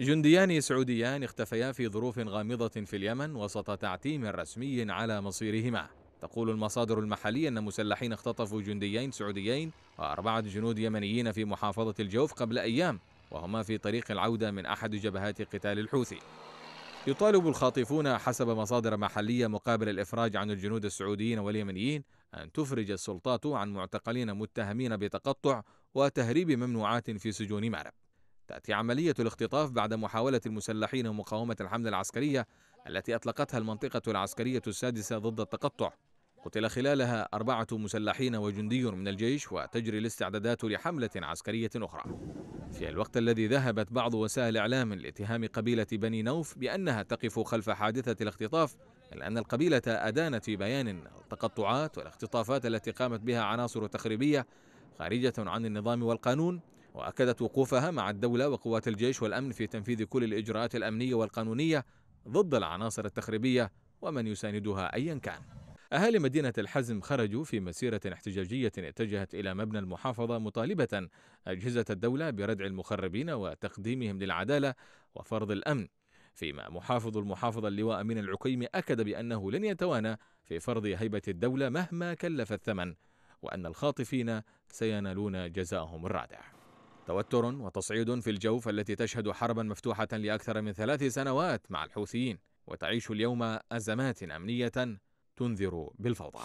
جنديان سعوديان اختفيا في ظروف غامضة في اليمن وسط تعتيم رسمي على مصيرهما. تقول المصادر المحلية أن مسلحين اختطفوا جنديين سعوديين وأربعة جنود يمنيين في محافظة الجوف قبل أيام وهما في طريق العودة من أحد جبهات قتال الحوثي. يطالب الخاطفون حسب مصادر محلية مقابل الإفراج عن الجنود السعوديين واليمنيين أن تفرج السلطات عن معتقلين متهمين بتقطع وتهريب ممنوعات في سجون مأرب تأتي عملية الاختطاف بعد محاولة المسلحين مقاومة الحملة العسكرية التي أطلقتها المنطقة العسكرية السادسة ضد التقطع. قتل خلالها أربعة مسلحين وجندي من الجيش وتجري الاستعدادات لحملة عسكرية أخرى. في الوقت الذي ذهبت بعض وسائل الإعلام لاتهام قبيلة بني نوف بأنها تقف خلف حادثة الاختطاف إلا أن القبيلة أدانت في بيان التقطعات والاختطافات التي قامت بها عناصر تخريبية خارجة عن النظام والقانون وأكدت وقوفها مع الدولة وقوات الجيش والأمن في تنفيذ كل الإجراءات الأمنية والقانونية ضد العناصر التخريبية ومن يساندها أيا كان. أهالي مدينة الحزم خرجوا في مسيرة احتجاجية اتجهت إلى مبنى المحافظة مطالبة أجهزة الدولة بردع المخربين وتقديمهم للعدالة وفرض الأمن فيما محافظ المحافظة اللواء أمين العكيمي أكد بأنه لن يتوانى في فرض هيبة الدولة مهما كلف الثمن وأن الخاطفين سينالون جزاءهم الرادع. توتر وتصعيد في الجوف التي تشهد حربا مفتوحة لأكثر من ثلاث سنوات مع الحوثيين وتعيش اليوم أزمات أمنية تنذر بالفوضى